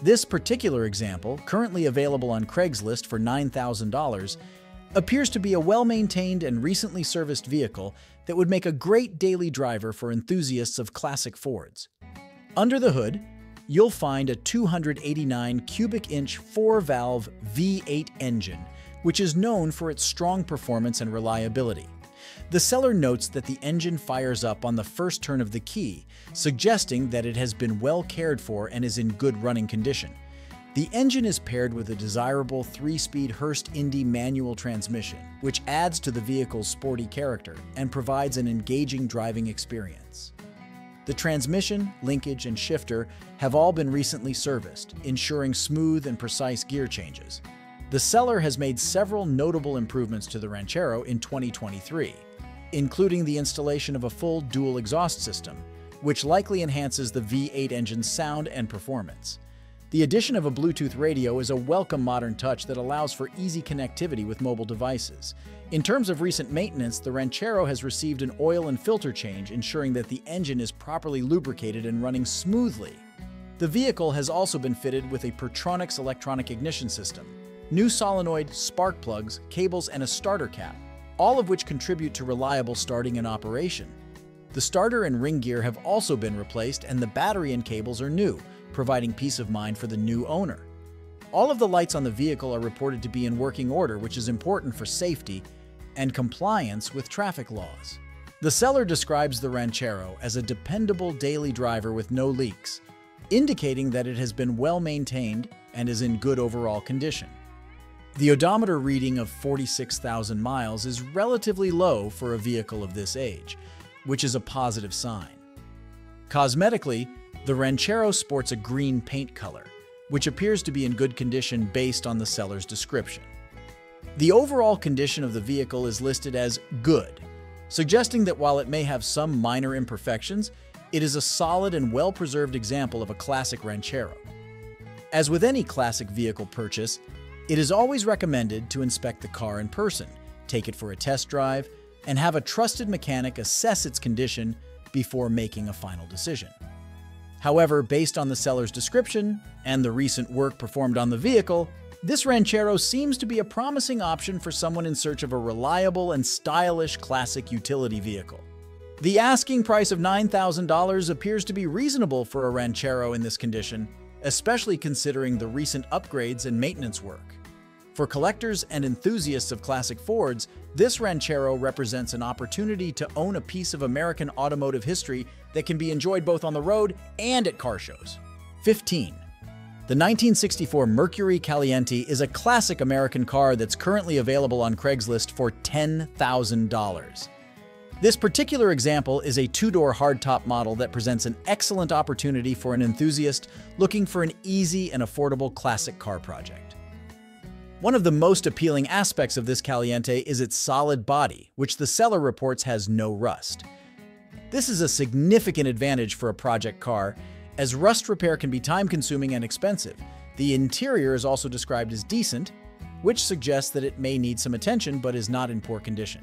This particular example, currently available on Craigslist for $9,000, appears to be a well-maintained and recently serviced vehicle that would make a great daily driver for enthusiasts of classic Fords. Under the hood, you'll find a 289 cubic inch 4-valve V8 engine which is known for its strong performance and reliability. The seller notes that the engine fires up on the first turn of the key, suggesting that it has been well cared for and is in good running condition. The engine is paired with a desirable 3-speed Hurst Indy manual transmission, which adds to the vehicle's sporty character and provides an engaging driving experience. The transmission, linkage, and shifter have all been recently serviced, ensuring smooth and precise gear changes. The seller has made several notable improvements to the Ranchero in 2023, including the installation of a full dual exhaust system, which likely enhances the V8 engine's sound and performance. The addition of a Bluetooth radio is a welcome modern touch that allows for easy connectivity with mobile devices. In terms of recent maintenance, the Ranchero has received an oil and filter change, ensuring that the engine is properly lubricated and running smoothly. The vehicle has also been fitted with a Pertronix electronic ignition system, new solenoid, spark plugs, cables, and a starter cap, all of which contribute to reliable starting and operation. The starter and ring gear have also been replaced and the battery and cables are new, providing peace of mind for the new owner. All of the lights on the vehicle are reported to be in working order, which is important for safety and compliance with traffic laws. The seller describes the Ranchero as a dependable daily driver with no leaks, indicating that it has been well maintained and is in good overall condition. The odometer reading of 46,000 miles is relatively low for a vehicle of this age, which is a positive sign. Cosmetically, the Ranchero sports a green paint color, which appears to be in good condition based on the seller's description. The overall condition of the vehicle is listed as good, suggesting that while it may have some minor imperfections, it is a solid and well-preserved example of a classic Ranchero. As with any classic vehicle purchase, it is always recommended to inspect the car in person, take it for a test drive, and have a trusted mechanic assess its condition before making a final decision. However, based on the seller's description and the recent work performed on the vehicle, this Ranchero seems to be a promising option for someone in search of a reliable and stylish classic utility vehicle. The asking price of $9,000 appears to be reasonable for a Ranchero in this condition, especially considering the recent upgrades and maintenance work. For collectors and enthusiasts of classic Fords, this Ranchero represents an opportunity to own a piece of American automotive history that can be enjoyed both on the road and at car shows. 15. The 1964 Mercury Caliente is a classic American car that's currently available on Craigslist for $10,000. This particular example is a two-door hardtop model that presents an excellent opportunity for an enthusiast looking for an easy and affordable classic car project. One of the most appealing aspects of this Caliente is its solid body, which the seller reports has no rust. This is a significant advantage for a project car, as rust repair can be time-consuming and expensive. The interior is also described as decent, which suggests that it may need some attention but is not in poor condition.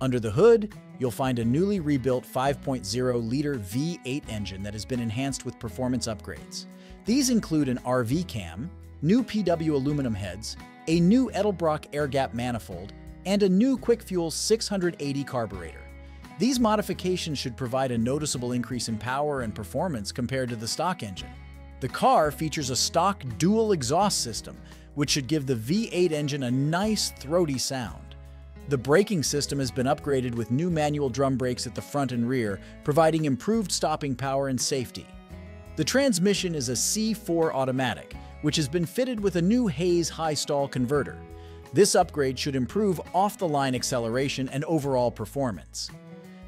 Under the hood, you'll find a newly rebuilt 5.0-liter V8 engine that has been enhanced with performance upgrades. These include an RV cam, new PW aluminum heads, a new Edelbrock air gap manifold, and a new Quick Fuel 680 carburetor. These modifications should provide a noticeable increase in power and performance compared to the stock engine. The car features a stock dual exhaust system, which should give the V8 engine a nice, throaty sound. The braking system has been upgraded with new manual drum brakes at the front and rear, providing improved stopping power and safety. The transmission is a C4 automatic, which has been fitted with a new Hayes high stall converter. This upgrade should improve off-the-line acceleration and overall performance.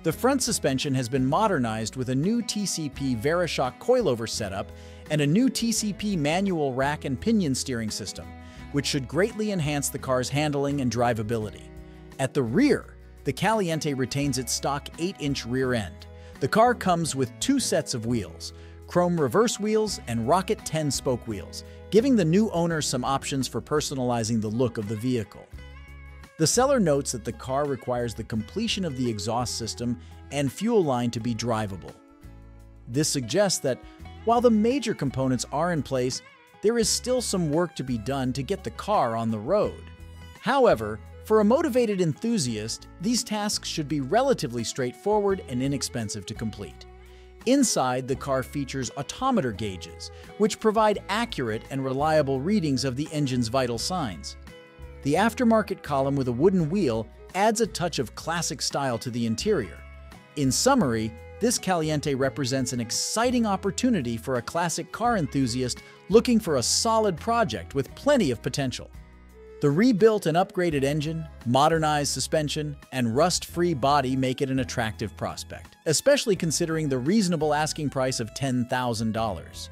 The front suspension has been modernized with a new TCP Varishock coilover setup and a new TCP manual rack and pinion steering system, which should greatly enhance the car's handling and drivability. At the rear, the Caliente retains its stock 8-inch rear end. The car comes with two sets of wheels, chrome reverse wheels and Rocket 10 spoke wheels, giving the new owner some options for personalizing the look of the vehicle. The seller notes that the car requires the completion of the exhaust system and fuel line to be drivable. This suggests that while the major components are in place, there is still some work to be done to get the car on the road. However, for a motivated enthusiast, these tasks should be relatively straightforward and inexpensive to complete. Inside, the car features AutoMeter gauges, which provide accurate and reliable readings of the engine's vital signs. The aftermarket column with a wooden wheel adds a touch of classic style to the interior. In summary, this Caliente represents an exciting opportunity for a classic car enthusiast looking for a solid project with plenty of potential. The rebuilt and upgraded engine, modernized suspension, and rust-free body make it an attractive prospect, especially considering the reasonable asking price of $10,000.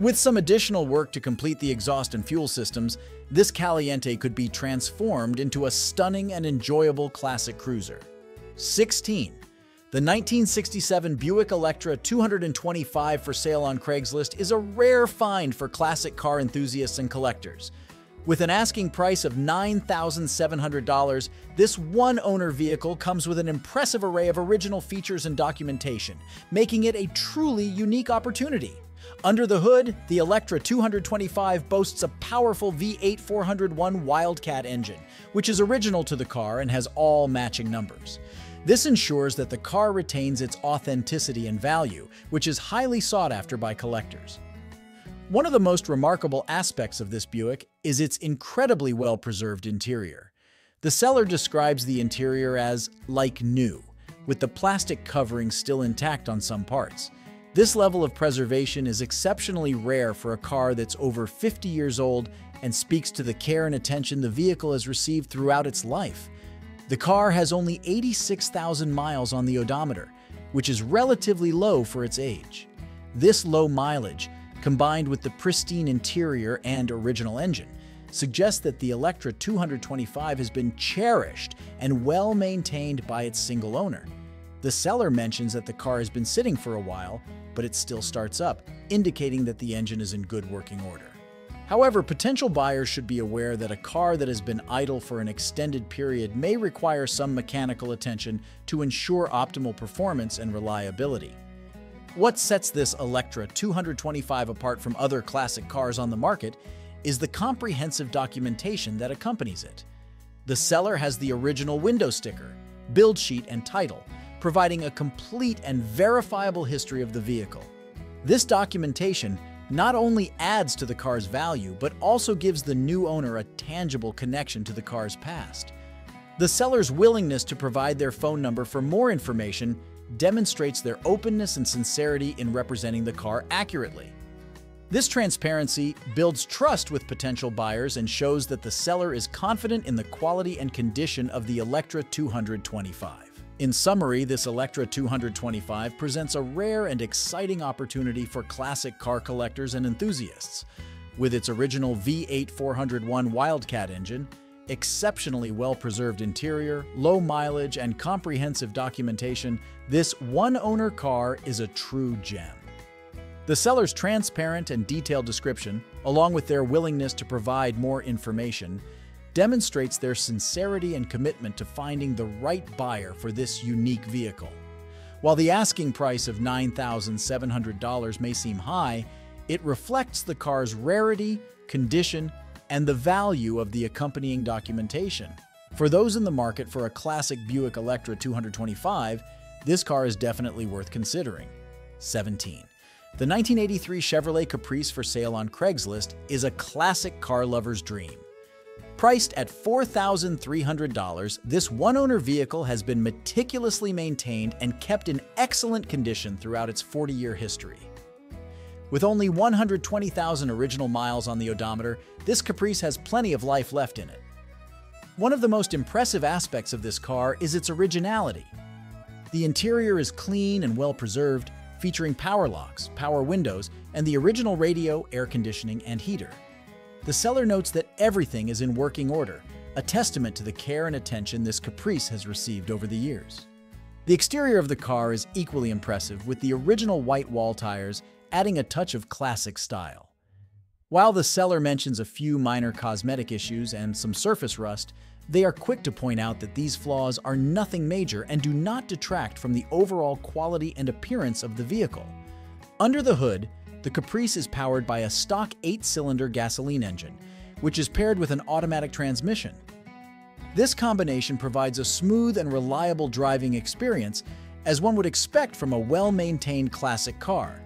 With some additional work to complete the exhaust and fuel systems, this Caliente could be transformed into a stunning and enjoyable classic cruiser. 16. The 1967 Buick Electra 225 for sale on Craigslist is a rare find for classic car enthusiasts and collectors. With an asking price of $9,700, this one-owner vehicle comes with an impressive array of original features and documentation, making it a truly unique opportunity. Under the hood, the Electra 225 boasts a powerful V8 401 Wildcat engine, which is original to the car and has all matching numbers. This ensures that the car retains its authenticity and value, which is highly sought after by collectors. One of the most remarkable aspects of this Buick is its incredibly well-preserved interior. The seller describes the interior as like new, with the plastic covering still intact on some parts. This level of preservation is exceptionally rare for a car that's over 50 years old and speaks to the care and attention the vehicle has received throughout its life. The car has only 86,000 miles on the odometer, which is relatively low for its age. This low mileage, combined with the pristine interior and original engine, suggests that the Electra 225 has been cherished and well maintained by its single owner. The seller mentions that the car has been sitting for a while, but it still starts up, indicating that the engine is in good working order. However, potential buyers should be aware that a car that has been idle for an extended period may require some mechanical attention to ensure optimal performance and reliability. What sets this Electra 225 apart from other classic cars on the market is the comprehensive documentation that accompanies it. The seller has the original window sticker, build sheet, and title, providing a complete and verifiable history of the vehicle. This documentation not only adds to the car's value, but also gives the new owner a tangible connection to the car's past. The seller's willingness to provide their phone number for more information demonstrates their openness and sincerity in representing the car accurately. This transparency builds trust with potential buyers and shows that the seller is confident in the quality and condition of the Electra 225. In summary, this Electra 225 presents a rare and exciting opportunity for classic car collectors and enthusiasts. With its original V8 401 Wildcat engine, exceptionally well-preserved interior, low mileage, and comprehensive documentation, this one-owner car is a true gem. The seller's transparent and detailed description, along with their willingness to provide more information, demonstrates their sincerity and commitment to finding the right buyer for this unique vehicle. While the asking price of $9,700 may seem high, it reflects the car's rarity, condition, and the value of the accompanying documentation. For those in the market for a classic Buick Electra 225, this car is definitely worth considering. 17. The 1983 Chevrolet Caprice for sale on Craigslist is a classic car lover's dream. Priced at $4,300, this one-owner vehicle has been meticulously maintained and kept in excellent condition throughout its 40-year history. With only 120,000 original miles on the odometer, this Caprice has plenty of life left in it. One of the most impressive aspects of this car is its originality. The interior is clean and well preserved, featuring power locks, power windows, and the original radio, air conditioning, and heater. The seller notes that everything is in working order, a testament to the care and attention this Caprice has received over the years. The exterior of the car is equally impressive, with the original white wall tires adding a touch of classic style. While the seller mentions a few minor cosmetic issues and some surface rust, they are quick to point out that these flaws are nothing major and do not detract from the overall quality and appearance of the vehicle. Under the hood, the Caprice is powered by a stock 8-cylinder gasoline engine, which is paired with an automatic transmission. This combination provides a smooth and reliable driving experience, as one would expect from a well-maintained classic car.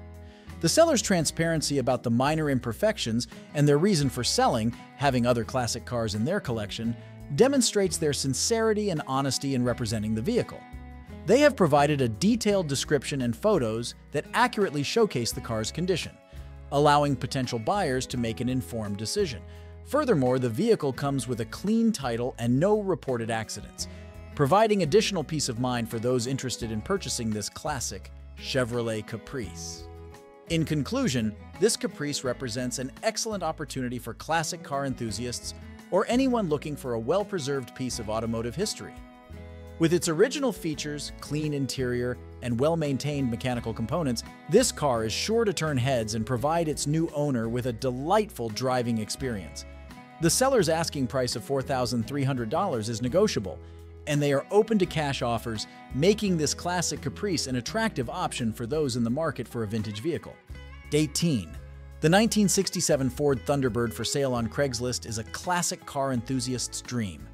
The seller's transparency about the minor imperfections and their reason for selling, having other classic cars in their collection, demonstrates their sincerity and honesty in representing the vehicle. They have provided a detailed description and photos that accurately showcase the car's condition, allowing potential buyers to make an informed decision. Furthermore, the vehicle comes with a clean title and no reported accidents, providing additional peace of mind for those interested in purchasing this classic Chevrolet Caprice. In conclusion, this Caprice represents an excellent opportunity for classic car enthusiasts or anyone looking for a well-preserved piece of automotive history. With its original features, clean interior, and well-maintained mechanical components, this car is sure to turn heads and provide its new owner with a delightful driving experience. The seller's asking price of $4,300 is negotiable, and they are open to cash offers, making this classic Caprice an attractive option for those in the market for a vintage vehicle. Date teen. The 1967 Ford Thunderbird for sale on Craigslist is a classic car enthusiast's dream.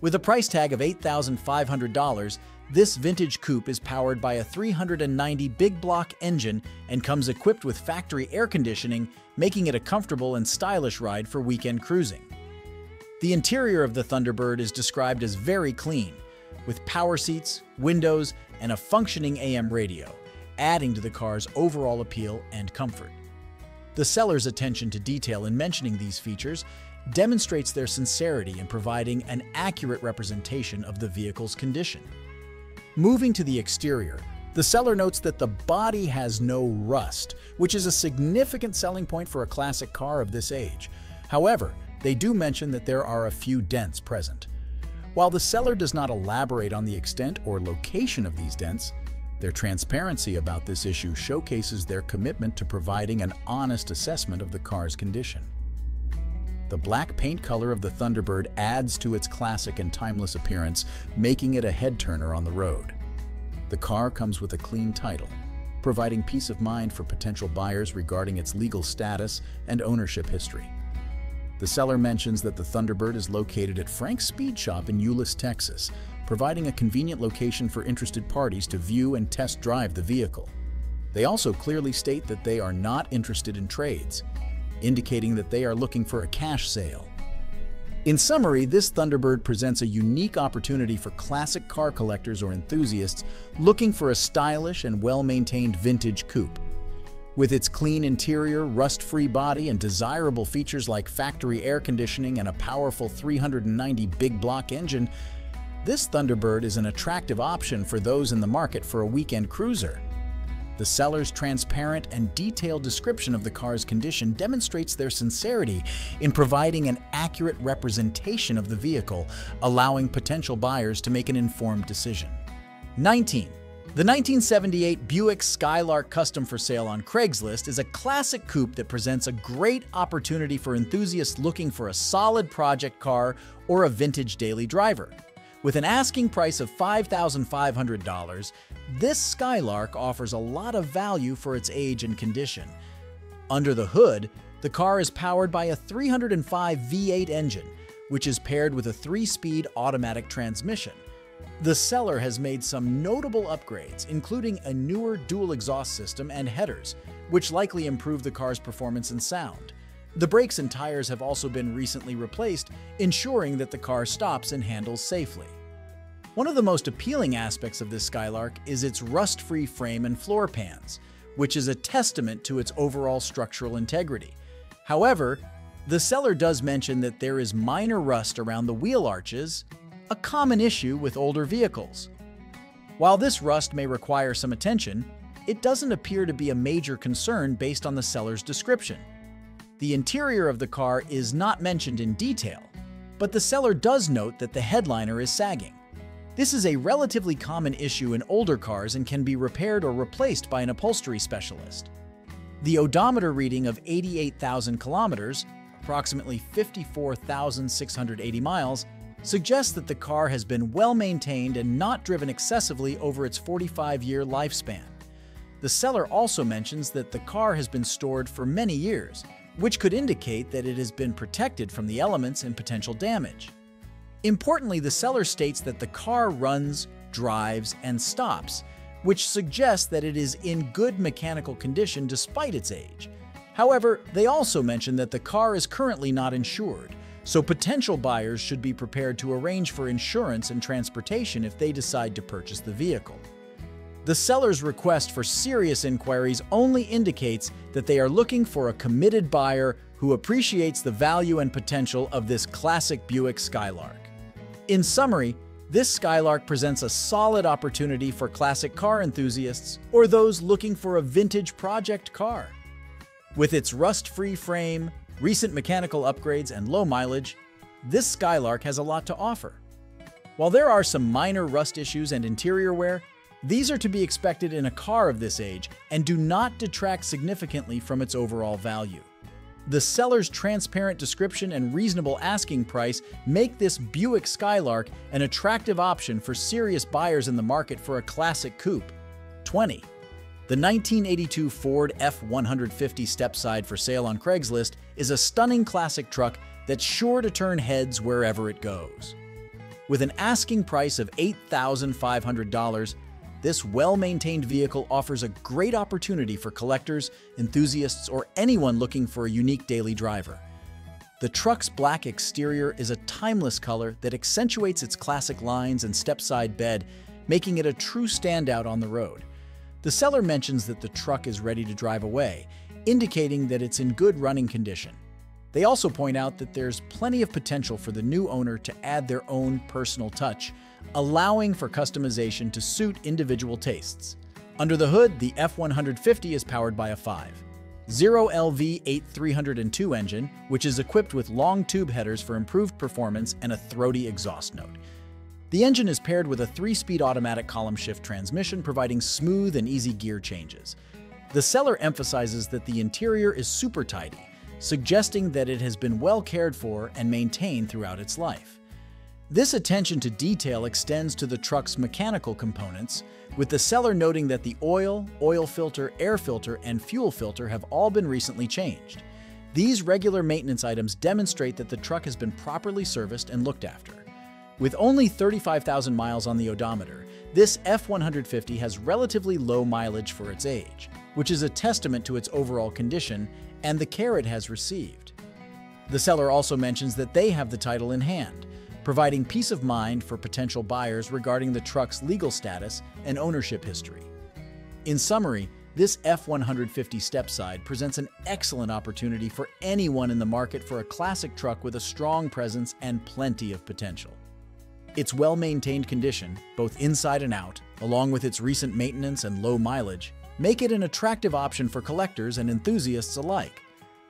With a price tag of $8,500, this vintage coupe is powered by a 390 big block engine and comes equipped with factory air conditioning, making it a comfortable and stylish ride for weekend cruising. The interior of the Thunderbird is described as very clean, with power seats, windows, and a functioning AM radio, adding to the car's overall appeal and comfort. The seller's attention to detail in mentioning these features demonstrates their sincerity in providing an accurate representation of the vehicle's condition. Moving to the exterior, the seller notes that the body has no rust, which is a significant selling point for a classic car of this age. However, they do mention that there are a few dents present. While the seller does not elaborate on the extent or location of these dents, their transparency about this issue showcases their commitment to providing an honest assessment of the car's condition. The black paint color of the Thunderbird adds to its classic and timeless appearance, making it a head-turner on the road. The car comes with a clean title, providing peace of mind for potential buyers regarding its legal status and ownership history. The seller mentions that the Thunderbird is located at Frank's Speed Shop in Euless, Texas, providing a convenient location for interested parties to view and test drive the vehicle. They also clearly state that they are not interested in trades, indicating that they are looking for a cash sale. In summary, this Thunderbird presents a unique opportunity for classic car collectors or enthusiasts looking for a stylish and well-maintained vintage coupe. With its clean interior, rust-free body, and desirable features like factory air conditioning and a powerful 390 big block engine, this Thunderbird is an attractive option for those in the market for a weekend cruiser. The seller's transparent and detailed description of the car's condition demonstrates their sincerity in providing an accurate representation of the vehicle, allowing potential buyers to make an informed decision. 19. The 1978 Buick Skylark Custom for sale on Craigslist is a classic coupe that presents a great opportunity for enthusiasts looking for a solid project car or a vintage daily driver. With an asking price of $5,500, this Skylark offers a lot of value for its age and condition. Under the hood, the car is powered by a 305 V8 engine, which is paired with a 3-speed automatic transmission, The seller has made some notable upgrades, including a newer dual exhaust system and headers, which likely improve the car's performance and sound. The brakes and tires have also been recently replaced, ensuring that the car stops and handles safely. One of the most appealing aspects of this Skylark is its rust-free frame and floor pans, which is a testament to its overall structural integrity. However, the seller does mention that there is minor rust around the wheel arches, a common issue with older vehicles. While this rust may require some attention, it doesn't appear to be a major concern based on the seller's description. The interior of the car is not mentioned in detail, but the seller does note that the headliner is sagging. This is a relatively common issue in older cars and can be repaired or replaced by an upholstery specialist. The odometer reading of 88,000 kilometers, approximately 54,680 miles, suggests that the car has been well maintained and not driven excessively over its 45-year lifespan. The seller also mentions that the car has been stored for many years, which could indicate that it has been protected from the elements and potential damage. Importantly, the seller states that the car runs, drives, and stops, which suggests that it is in good mechanical condition despite its age. However, they also mention that the car is currently not insured, so potential buyers should be prepared to arrange for insurance and transportation if they decide to purchase the vehicle. The seller's request for serious inquiries only indicates that they are looking for a committed buyer who appreciates the value and potential of this classic Buick Skylark. In summary, this Skylark presents a solid opportunity for classic car enthusiasts or those looking for a vintage project car. With its rust-free frame, recent mechanical upgrades, and low mileage, this Skylark has a lot to offer. While there are some minor rust issues and interior wear, these are to be expected in a car of this age and do not detract significantly from its overall value. The seller's transparent description and reasonable asking price make this Buick Skylark an attractive option for serious buyers in the market for a classic coupe. 20. The 1982 Ford F-150 stepside for sale on Craigslist is a stunning classic truck that's sure to turn heads wherever it goes. With an asking price of $8,500, this well-maintained vehicle offers a great opportunity for collectors, enthusiasts, or anyone looking for a unique daily driver. The truck's black exterior is a timeless color that accentuates its classic lines and step-side bed, making it a true standout on the road. The seller mentions that the truck is ready to drive away, indicating that it's in good running condition. They also point out that there's plenty of potential for the new owner to add their own personal touch, allowing for customization to suit individual tastes. Under the hood, the F-150 is powered by a 5. 0LV8302 engine, which is equipped with long tube headers for improved performance and a throaty exhaust note. The engine is paired with a 3-speed automatic column shift transmission providing smooth and easy gear changes. The seller emphasizes that the interior is super tidy, suggesting that it has been well cared for and maintained throughout its life. This attention to detail extends to the truck's mechanical components, with the seller noting that the oil, oil filter, air filter, and fuel filter have all been recently changed. These regular maintenance items demonstrate that the truck has been properly serviced and looked after. With only 35,000 miles on the odometer, this F-150 has relatively low mileage for its age, which is a testament to its overall condition and the care it has received. The seller also mentions that they have the title in hand, providing peace of mind for potential buyers regarding the truck's legal status and ownership history. In summary, this F-150 stepside presents an excellent opportunity for anyone in the market for a classic truck with a strong presence and plenty of potential. Its well-maintained condition, both inside and out, along with its recent maintenance and low mileage, make it an attractive option for collectors and enthusiasts alike.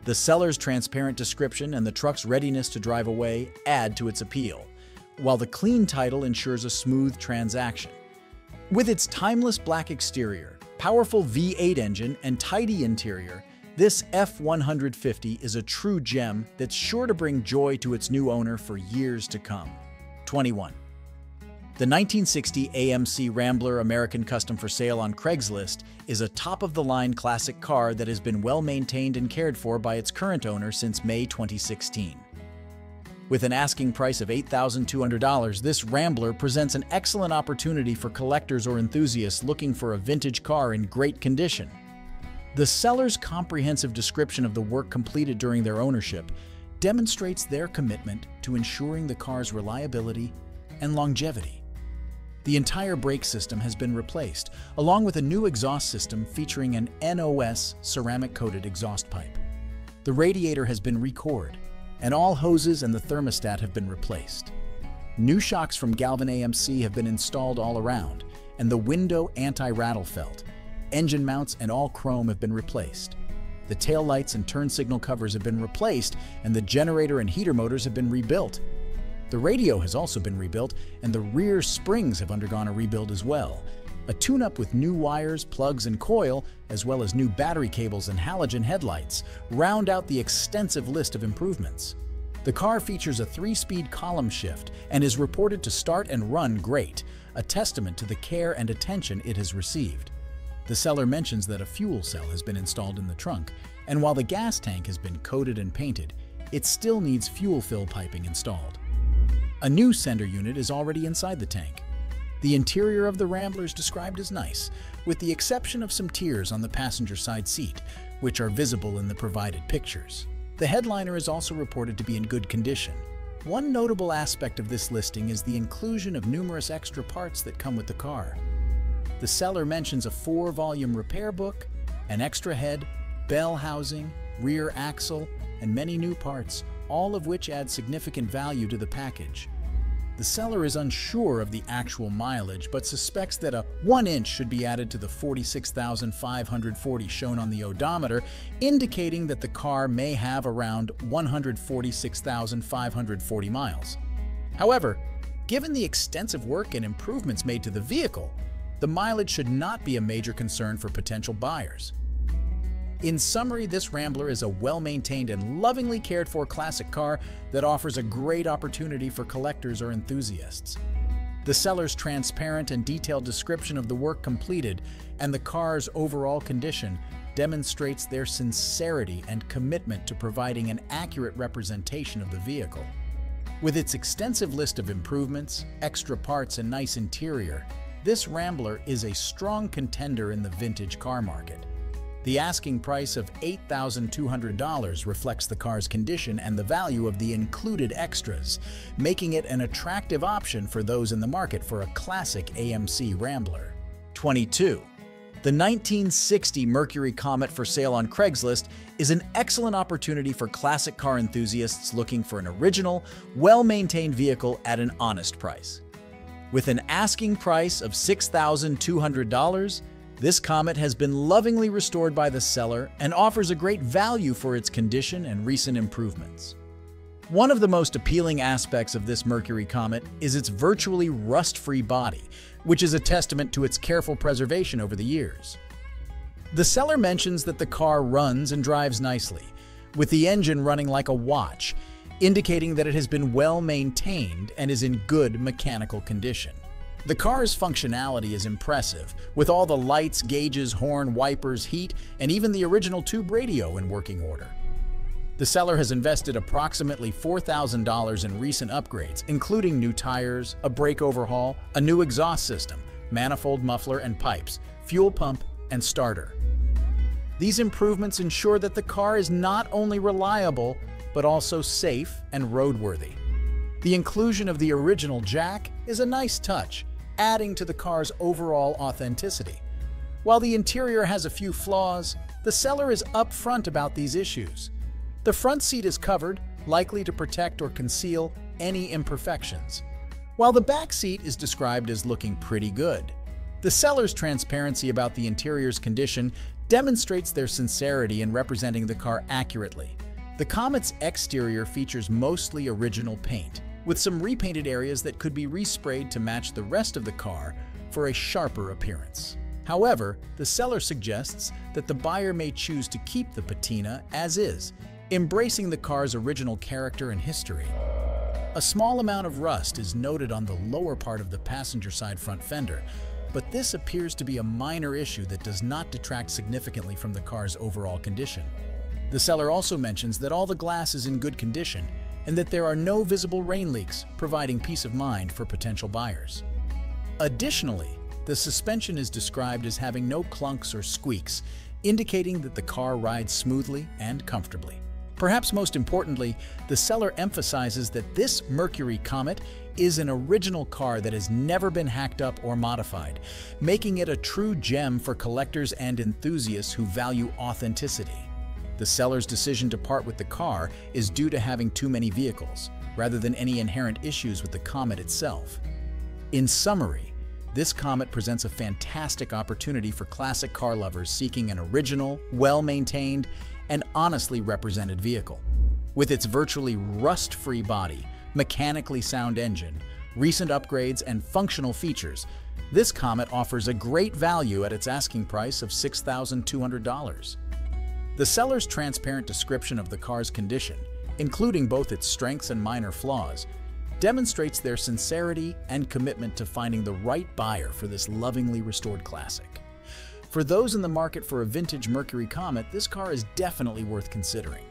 The seller's transparent description and the truck's readiness to drive away add to its appeal, while the clean title ensures a smooth transaction. With its timeless black exterior, powerful V8 engine, and tidy interior, this F-150 is a true gem that's sure to bring joy to its new owner for years to come. 21. The 1960 AMC Rambler American Custom for sale on Craigslist is a top-of-the-line classic car that has been well maintained and cared for by its current owner since May 2016. With an asking price of $8,200, this Rambler presents an excellent opportunity for collectors or enthusiasts looking for a vintage car in great condition. The seller's comprehensive description of the work completed during their ownership demonstrates their commitment to ensuring the car's reliability and longevity. The entire brake system has been replaced, along with a new exhaust system featuring an NOS ceramic-coated exhaust pipe. The radiator has been recored, and all hoses and the thermostat have been replaced. New shocks from Galvin AMC have been installed all around, and the window anti-rattle felt. Engine mounts and all chrome have been replaced. The tail lights and turn signal covers have been replaced, and the generator and heater motors have been rebuilt. The radio has also been rebuilt, and the rear springs have undergone a rebuild as well. A tune-up with new wires, plugs, and coil, as well as new battery cables and halogen headlights, round out the extensive list of improvements. The car features a three-speed column shift and is reported to start and run great, a testament to the care and attention it has received. The seller mentions that a fuel cell has been installed in the trunk, and while the gas tank has been coated and painted, it still needs fuel fill piping installed. A new sender unit is already inside the tank. The interior of the Rambler is described as nice, with the exception of some tears on the passenger side seat, which are visible in the provided pictures. The headliner is also reported to be in good condition. One notable aspect of this listing is the inclusion of numerous extra parts that come with the car. The seller mentions a four-volume repair book, an extra head, bell housing, rear axle, and many new parts, all of which add significant value to the package. The seller is unsure of the actual mileage, but suspects that a 1 inch should be added to the 46,540 shown on the odometer, indicating that the car may have around 146,540 miles. However, given the extensive work and improvements made to the vehicle, the mileage should not be a major concern for potential buyers. In summary, this Rambler is a well-maintained and lovingly cared-for classic car that offers a great opportunity for collectors or enthusiasts. The seller's transparent and detailed description of the work completed and the car's overall condition demonstrates their sincerity and commitment to providing an accurate representation of the vehicle. With its extensive list of improvements, extra parts, and nice interior, this Rambler is a strong contender in the vintage car market. The asking price of $8,200 reflects the car's condition and the value of the included extras, making it an attractive option for those in the market for a classic AMC Rambler. 22. The 1960 Mercury Comet for sale on Craigslist is an excellent opportunity for classic car enthusiasts looking for an original, well-maintained vehicle at an honest price. With an asking price of $6,200, this Comet has been lovingly restored by the seller and offers a great value for its condition and recent improvements. One of the most appealing aspects of this Mercury Comet is its virtually rust-free body, which is a testament to its careful preservation over the years. The seller mentions that the car runs and drives nicely, with the engine running like a watch, indicating that it has been well maintained and is in good mechanical condition. The car's functionality is impressive, with all the lights, gauges, horn, wipers, heat, and even the original tube radio in working order. The seller has invested approximately $4,000 in recent upgrades, including new tires, a brake overhaul, a new exhaust system, manifold muffler and pipes, fuel pump, and starter. These improvements ensure that the car is not only reliable, but also safe and roadworthy. The inclusion of the original jack is a nice touch, adding to the car's overall authenticity. While the interior has a few flaws, the seller is upfront about these issues. The front seat is covered, likely to protect or conceal any imperfections, while the back seat is described as looking pretty good. The seller's transparency about the interior's condition demonstrates their sincerity in representing the car accurately. The Comet's exterior features mostly original paint, with some repainted areas that could be resprayed to match the rest of the car for a sharper appearance. However, the seller suggests that the buyer may choose to keep the patina as is, embracing the car's original character and history. A small amount of rust is noted on the lower part of the passenger side front fender, but this appears to be a minor issue that does not detract significantly from the car's overall condition. The seller also mentions that all the glass is in good condition and that there are no visible rain leaks, providing peace of mind for potential buyers. Additionally, the suspension is described as having no clunks or squeaks, indicating that the car rides smoothly and comfortably. Perhaps most importantly, the seller emphasizes that this Mercury Comet is an original car that has never been hacked up or modified, making it a true gem for collectors and enthusiasts who value authenticity. The seller's decision to part with the car is due to having too many vehicles, rather than any inherent issues with the Comet itself. In summary, this Comet presents a fantastic opportunity for classic car lovers seeking an original, well-maintained, and honestly represented vehicle. With its virtually rust-free body, mechanically sound engine, recent upgrades, and functional features, this Comet offers a great value at its asking price of $6,200. The seller's transparent description of the car's condition, including both its strengths and minor flaws, demonstrates their sincerity and commitment to finding the right buyer for this lovingly restored classic. For those in the market for a vintage Mercury Comet, this car is definitely worth considering.